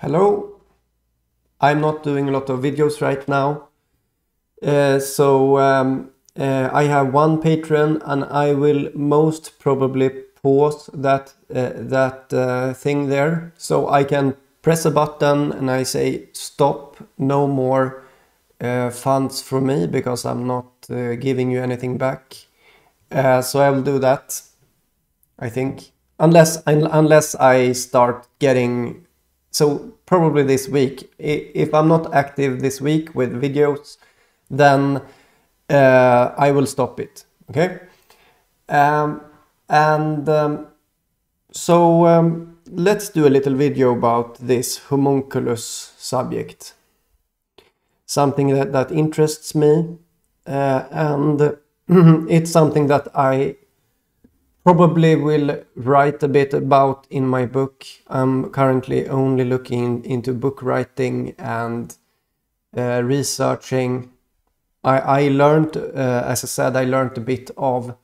Hello. I'm not doing a lot of videos right now. Uh, so um, uh, I have one Patreon and I will most probably pause that uh, that uh, thing there so I can press a button and I say stop no more uh, funds for me because I'm not uh, giving you anything back. so I will do that. I think unless unless I start getting so probably this week if i'm not active this week with videos then uh, i will stop it okay? Um, and um, so um, let's do a little video about this homunculus subject. Something that, that interests me uh, and it's something that i probably will write a bit about in my book. I'm currently only looking into book writing and uh, researching. I, I learned, uh, as I said, I learned a bit of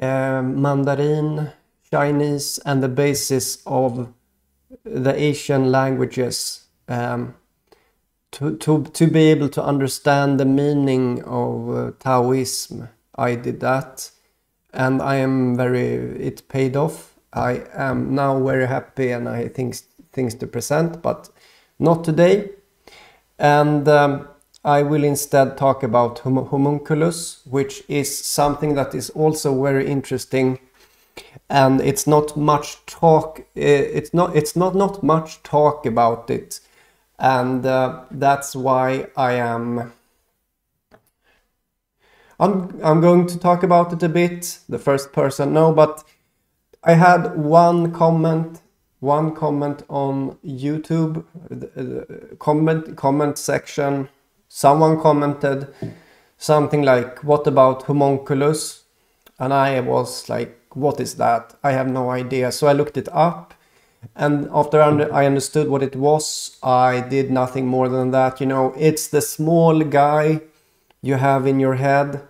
uh, Mandarin, Chinese, and the basis of the Asian languages um, to, to, to be able to understand the meaning of uh, Taoism. I did that and I am very it paid off. I am now very happy and I think things to present, but not today. And um, I will instead talk about homunculus, which is something that is also very interesting. And it's not much talk. It's not. It's not not much talk about it, and uh, that's why I am I'm, I'm going to talk about it a bit, the first person, no, but I had one comment, one comment on YouTube, the, comment, comment section. Someone commented something like, what about homunculus? And I was like, what is that? I have no idea. So I looked it up. And after I understood what it was, I did nothing more than that. You know, it's the small guy you have in your head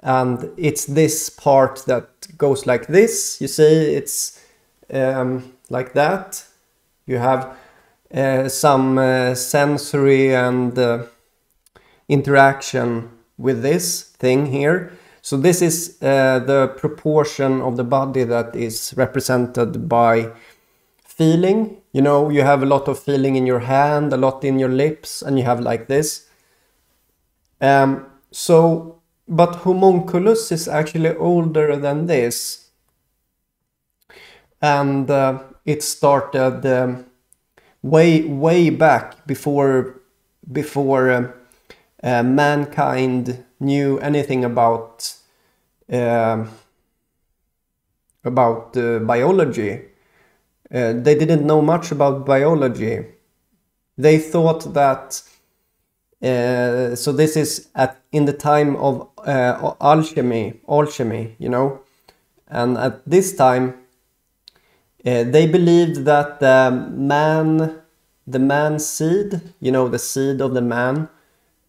and it's this part that goes like this. You see it's um, like that. You have uh, some uh, sensory and uh, interaction with this thing here. So this is uh, the proportion of the body that is represented by feeling. You know you have a lot of feeling in your hand a lot in your lips and you have like this um, so but homunculus is actually older than this. And uh, it started um, way, way back before, before uh, uh, mankind knew anything about, um, about biology. Uh, they didn't know much about biology. They thought that uh, so this is at in the time of uh, alchemy, alchemy, you know, and at this time uh, they believed that the man, the man seed, you know, the seed of the man,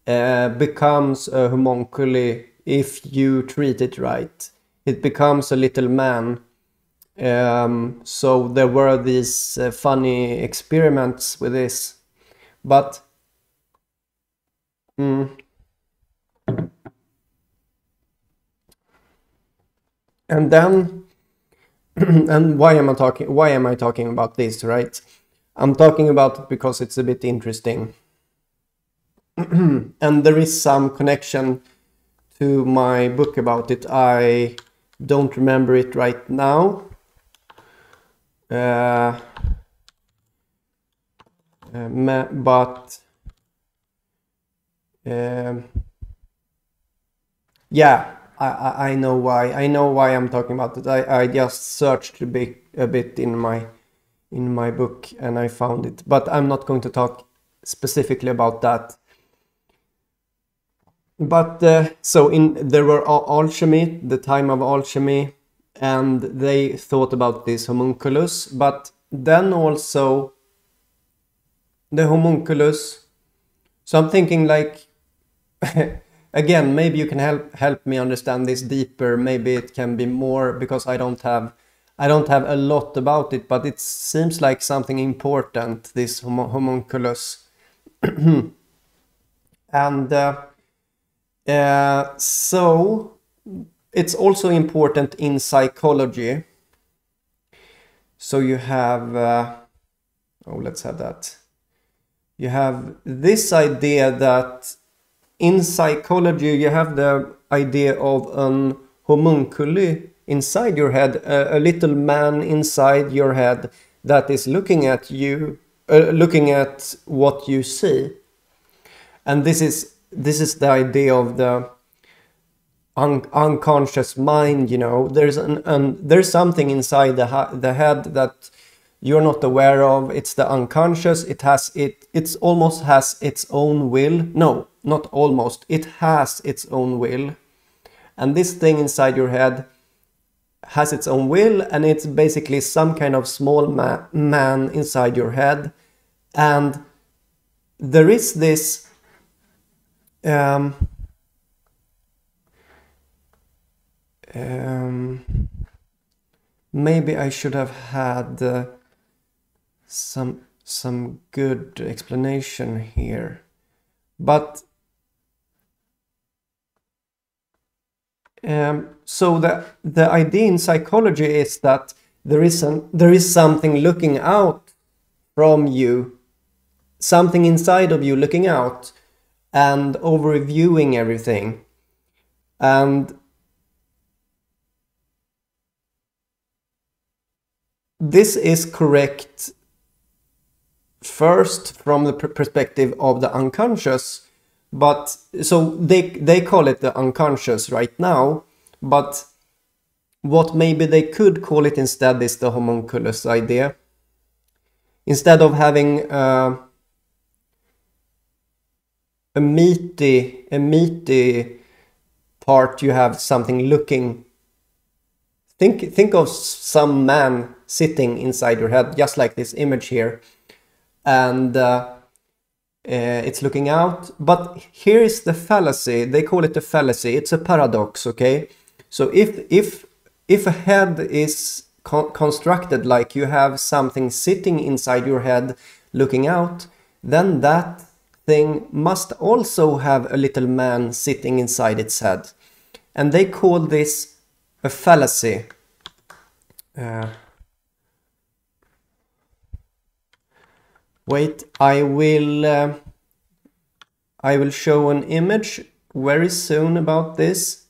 uh, becomes a homunculi if you treat it right. It becomes a little man. Um, so there were these uh, funny experiments with this, but Mm. And then, and why am I talking? Why am I talking about this? Right? I'm talking about it because it's a bit interesting, and there is some connection to my book about it. I don't remember it right now. Uh, uh, but um, yeah, I, I know why. I know why I'm talking about it. I, I just searched a bit, a bit in my in my book and I found it, but I'm not going to talk specifically about that. But uh, so in there were alchemy, the time of alchemy, and they thought about this homunculus, but then also the homunculus. So I'm thinking like again, maybe you can help help me understand this deeper. Maybe it can be more because I don't have I don't have a lot about it, but it seems like something important, this homunculus. and uh, uh, so it's also important in psychology. So you have, uh, oh, let's have that. You have this idea that in psychology you have the idea of an homunculi inside your head, a, a little man inside your head that is looking at you, uh, looking at what you see. And this is this is the idea of the un unconscious mind. You know, there's an, an there's something inside the the head that you're not aware of. It's the unconscious. It has it. It's almost has its own will. No, not almost. It has its own will, and this thing inside your head has its own will and it's basically some kind of small ma man inside your head and there is this um, um, maybe I should have had uh, some some good explanation here but Um, so the the idea in psychology is that there is an, there is something looking out from you, something inside of you looking out and overviewing everything. And this is correct first from the perspective of the unconscious but so they they call it the unconscious right now, but what maybe they could call it instead is the homunculus idea. Instead of having uh, a meaty a meaty part, you have something looking. Think think of some man sitting inside your head, just like this image here, and. Uh, uh, it's looking out. But here is the fallacy. They call it a fallacy. It's a paradox, okay? So if if if a head is con constructed like you have something sitting inside your head looking out, then that thing must also have a little man sitting inside its head. And they call this a fallacy. Uh, Wait, I will uh, I will show an image very soon about this.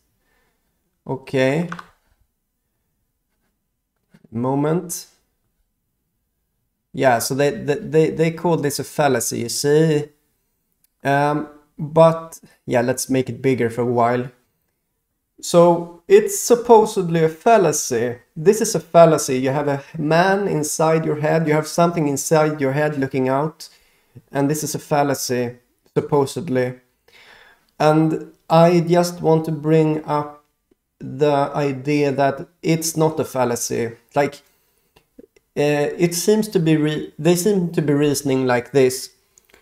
Okay. Moment. Yeah, so they they they call this a fallacy, you see. Um, but yeah, let's make it bigger for a while. So it's supposedly a fallacy. This is a fallacy. You have a man inside your head, you have something inside your head looking out, and this is a fallacy, supposedly. And I just want to bring up the idea that it's not a fallacy. Like, uh, it seems to be, they seem to be reasoning like this.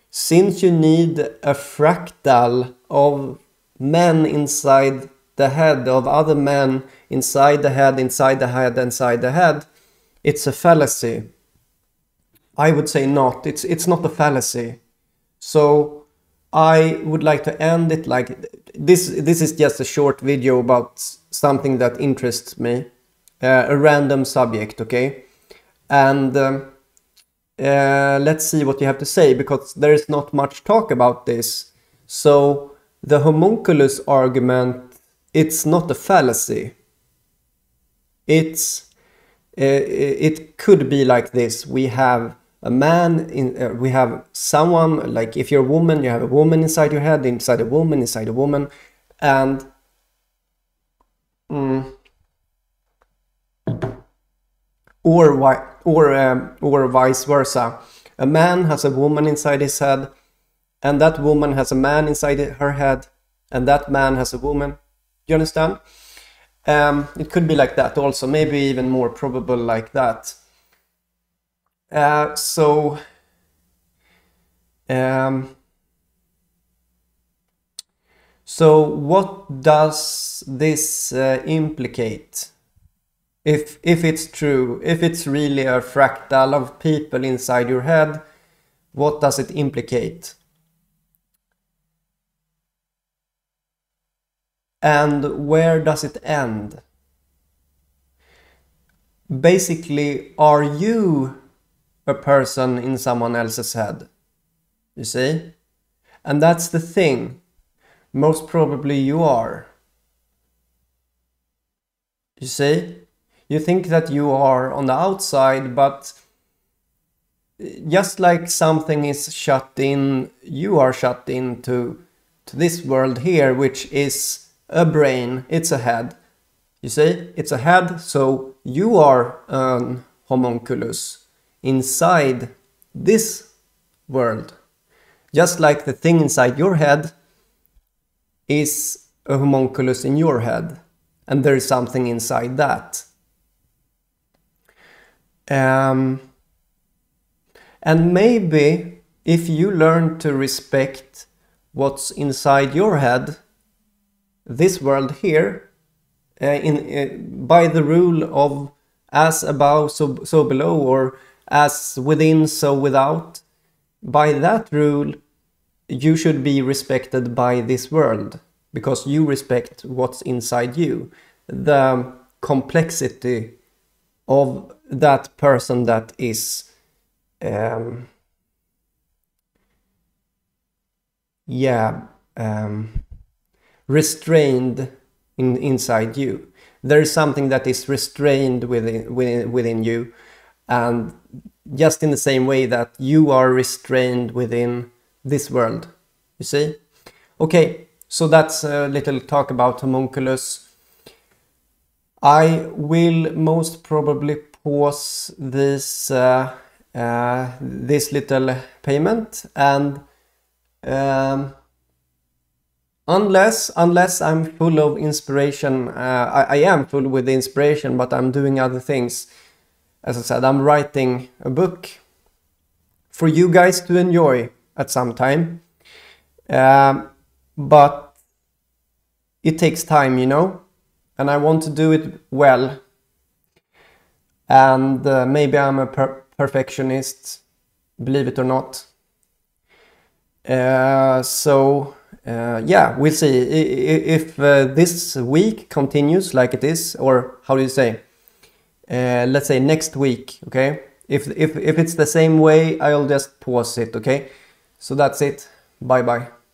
Since you need a fractal of men inside the head of other men inside the head, inside the head, inside the head, it's a fallacy. I would say not. It's it's not a fallacy. So I would like to end it like this. This is just a short video about something that interests me, uh, a random subject, okay? And um, uh, let's see what you have to say because there is not much talk about this. So the homunculus argument it's not a fallacy. It's uh, it could be like this. We have a man in uh, we have someone like if you're a woman you have a woman inside your head inside a woman inside a woman and mm, or or um, or vice versa a man has a woman inside his head and that woman has a man inside her head and that man has a woman you understand? Um, it could be like that also, maybe even more probable like that. Uh, so, um, so what does this uh, implicate? if if it's true, if it's really a fractal of people inside your head, what does it implicate? And where does it end? Basically, are you a person in someone else's head? You see? And that's the thing. Most probably you are. You see? You think that you are on the outside, but just like something is shut in, you are shut into to this world here, which is a brain, it's a head. You see, it's a head, so you are an homunculus inside this world. Just like the thing inside your head is a homunculus in your head, and there is something inside that. Um, and maybe if you learn to respect what's inside your head, this world here, uh, in uh, by the rule of as above, so, so below, or as within, so without, by that rule, you should be respected by this world because you respect what's inside you. The complexity of that person that is um, yeah um, restrained in inside you. There is something that is restrained within within within you and just in the same way that you are restrained within this world you see? Okay so that's a little talk about homunculus. I will most probably pause this uh, uh, this little payment and um, unless unless I'm full of inspiration uh, I, I, am full with inspiration but I'm doing other things. As I said I'm writing a book for you guys to enjoy at some time. Um, but it takes time you know and I want to do it well. And uh, maybe I'm a per perfectionist, believe it or not. Uh, so uh, yeah, we'll see if uh, this week continues like it is, or how do you say? Uh, let's say next week, okay? If if if it's the same way, I'll just pause it, okay? So that's it. Bye bye.